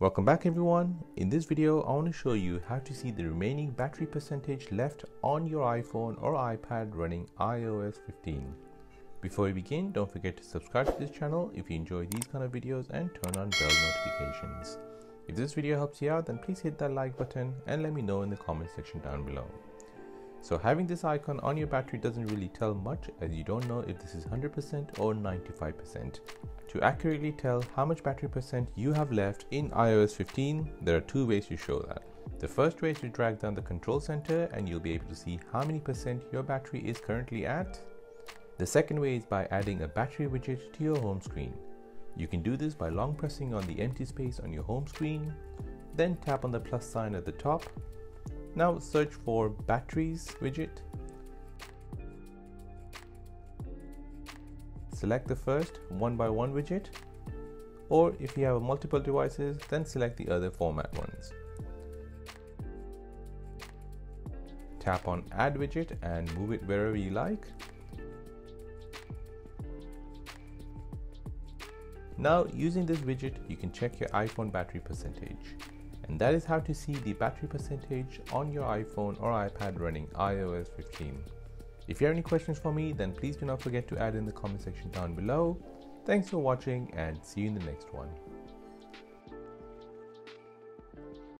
Welcome back everyone. In this video, I want to show you how to see the remaining battery percentage left on your iPhone or iPad running iOS 15. Before we begin, don't forget to subscribe to this channel if you enjoy these kind of videos and turn on bell notifications. If this video helps you out, then please hit that like button and let me know in the comment section down below. So having this icon on your battery doesn't really tell much as you don't know if this is 100% or 95%. To accurately tell how much battery percent you have left in iOS 15, there are two ways to show that. The first way is to drag down the control center and you'll be able to see how many percent your battery is currently at. The second way is by adding a battery widget to your home screen. You can do this by long pressing on the empty space on your home screen, then tap on the plus sign at the top. Now search for batteries widget select the first one by one widget or if you have multiple devices then select the other format ones. Tap on add widget and move it wherever you like. Now using this widget you can check your iPhone battery percentage and that is how to see the battery percentage on your iPhone or iPad running iOS 15. If you have any questions for me, then please do not forget to add in the comment section down below. Thanks for watching and see you in the next one.